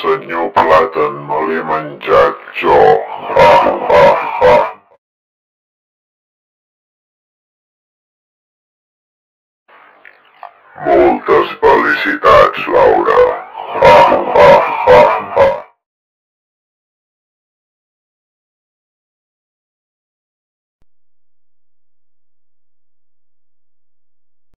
senyor Plàtan me l'he menjat jo. Ha, ha, ha. Moltes felicitats, Laura.